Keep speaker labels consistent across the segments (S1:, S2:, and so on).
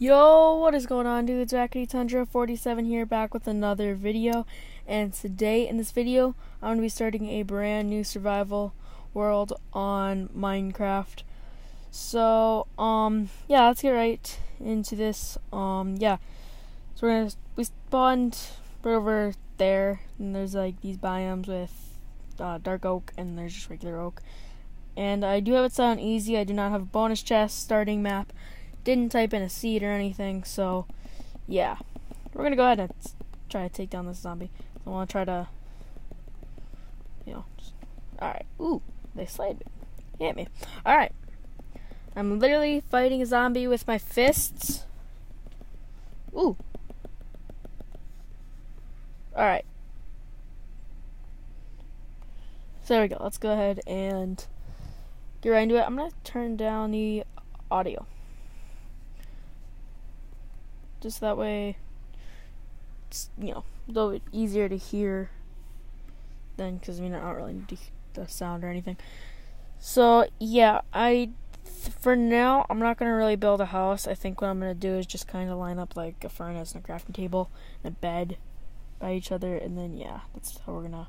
S1: Yo, what is going on dudes? Rackety Tundra 47 here back with another video and today in this video I'm going to be starting a brand new survival world on Minecraft. So, um, yeah, let's get right into this. Um, yeah, so we're going to, we spawned right over there and there's like these biomes with uh, dark oak and there's just regular oak. And I do have it set on easy, I do not have a bonus chest starting map didn't type in a seed or anything, so yeah. We're gonna go ahead and try to take down this zombie. I wanna try to you know Alright. Ooh, they slayed me. Hit me. Alright. I'm literally fighting a zombie with my fists. Ooh. Alright. So there we go. Let's go ahead and get right into it. I'm gonna turn down the audio just that way it's you know a little bit easier to hear then because I mean I don't really need the sound or anything. So yeah, I for now I'm not gonna really build a house. I think what I'm gonna do is just kind of line up like a furnace and a crafting table and a bed by each other, and then yeah, that's how we're gonna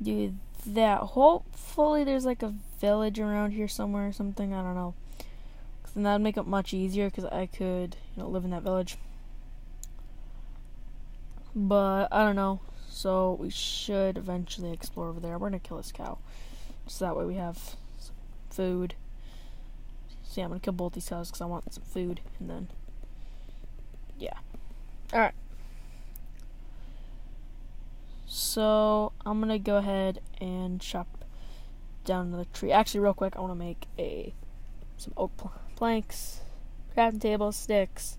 S1: do that. Hopefully there's like a village around here somewhere or something. I don't know then that'd make it much easier because I could, you know, live in that village. But I don't know. So we should eventually explore over there. We're gonna kill this cow, so that way we have some food. So yeah, I'm gonna kill both these cows because I want some food, and then yeah. All right. So I'm gonna go ahead and chop down another tree. Actually, real quick, I want to make a some oak planks, crafting table, sticks,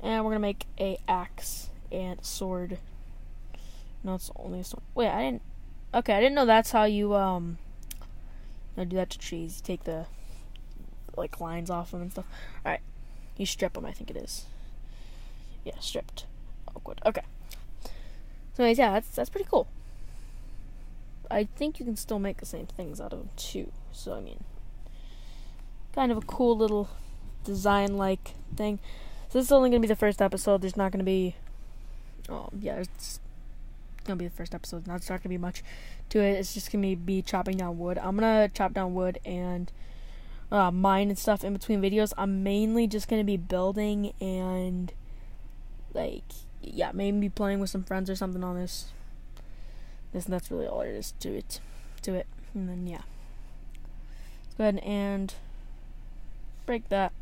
S1: and we're gonna make a axe and sword. No, it's only a sword. Wait, I didn't. Okay, I didn't know that's how you um. You do that to trees. You take the like lines off them and stuff. All right, you strip them. I think it is. Yeah, stripped. Good. Okay. So, anyways, yeah, that's that's pretty cool. I think you can still make the same things out of them too. So, I mean, kind of a cool little design like thing. So this is only gonna be the first episode. There's not gonna be, oh yeah, it's gonna be the first episode. Not, not gonna be much to it. It's just gonna be, be chopping down wood. I'm gonna chop down wood and uh, mine and stuff in between videos. I'm mainly just gonna be building and like, yeah, maybe playing with some friends or something on this. This that's really all there is to it. To it, and then yeah. Let's go ahead and break that.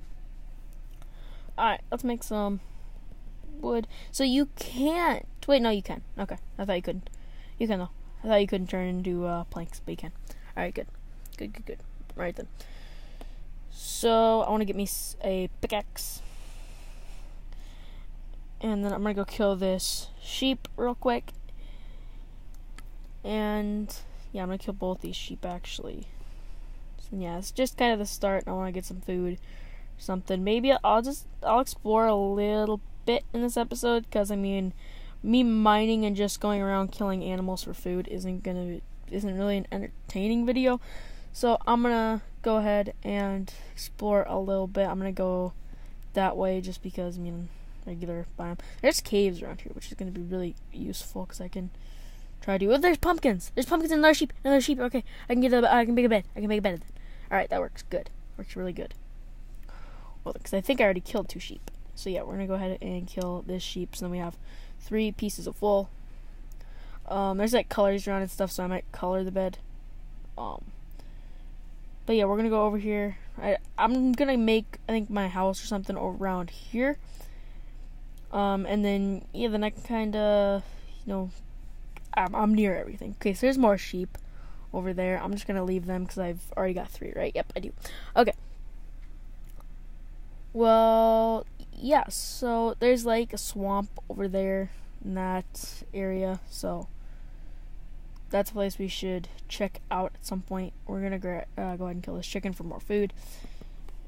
S1: Alright, let's make some wood. So you can't. Wait, no, you can. Okay, I thought you couldn't. You can, though. I thought you couldn't turn into uh, planks, but you can. Alright, good. Good, good, good. Right then. So, I want to get me a pickaxe. And then I'm going to go kill this sheep real quick. And, yeah, I'm going to kill both these sheep, actually yeah, it's just kind of the start. I want to get some food, something. Maybe I'll just I'll explore a little bit in this episode because I mean, me mining and just going around killing animals for food isn't gonna isn't really an entertaining video. So I'm gonna go ahead and explore a little bit. I'm gonna go that way just because I mean regular biome. There's caves around here, which is gonna be really useful because I can try to. Oh, there's pumpkins. There's pumpkins and another sheep. Another sheep. Okay, I can get a. I can make a bed. I can make a bed. Alright, that works good. Works really good. Well, because I think I already killed two sheep. So yeah, we're going to go ahead and kill this sheep. So then we have three pieces of wool. Um, there's like colors around and stuff, so I might color the bed. Um, but yeah, we're going to go over here. I, I'm going to make, I think, my house or something around here. Um, and then, yeah, then I can kind of, you know, I'm, I'm near everything. Okay, so there's more sheep over there. I'm just gonna leave them because I've already got three, right? Yep, I do. Okay. Well, yeah, so there's like a swamp over there in that area, so that's a place we should check out at some point. We're gonna gra- uh, go ahead and kill this chicken for more food,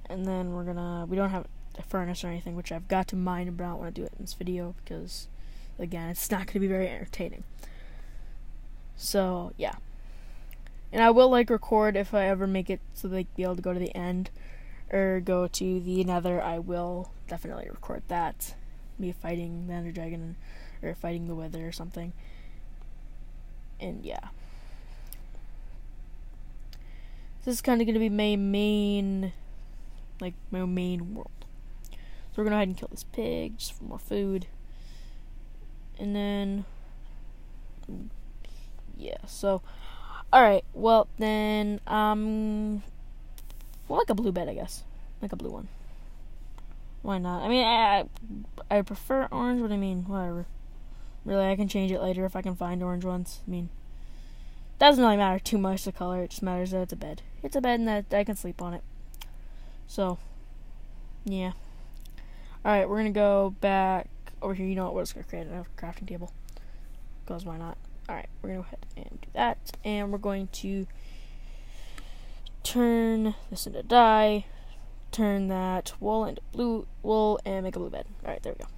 S1: and then we're gonna. We don't have a furnace or anything, which I've got to mind about when I do it in this video because, again, it's not gonna be very entertaining. So yeah. And I will like record if I ever make it so they be able to go to the end or go to the Nether, I will definitely record that. Me fighting the Ender Dragon or fighting the Wither or something. And yeah. This is kind of going to be my main, like, my main world. So we're going to go ahead and kill this pig just for more food. And then, yeah, so, alright, well, then, um, well, like a blue bed, I guess. Like a blue one. Why not? I mean, I, I prefer orange, but I mean, whatever. Really, I can change it later if I can find orange ones. I mean, doesn't really matter too much the color. It just matters that it's a bed. It's a bed and that I can sleep on it. So, yeah. All right, we're gonna go back over here. You know what? We're just gonna create a crafting table. Because why not? All right, we're gonna go ahead and do that, and we're going to turn this into dye, turn that wool into blue wool, and make a blue bed. All right, there we go.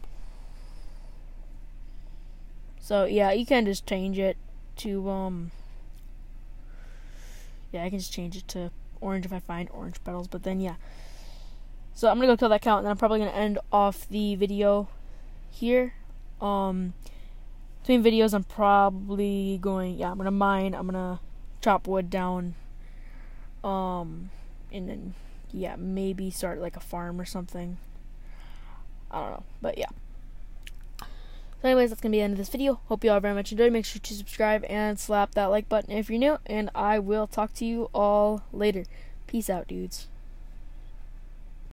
S1: So yeah, you can just change it to um yeah, I can just change it to orange if I find orange petals. But then, yeah. So I'm gonna go kill that count, and then I'm probably gonna end off the video here. Um, between videos, I'm probably going. Yeah, I'm gonna mine. I'm gonna chop wood down. Um, and then yeah, maybe start like a farm or something. I don't know, but yeah. So anyways, that's to be the end of this video. Hope you all very much enjoyed. Make sure to subscribe and slap that like button if you're new. And I will talk to you all later. Peace out, dudes.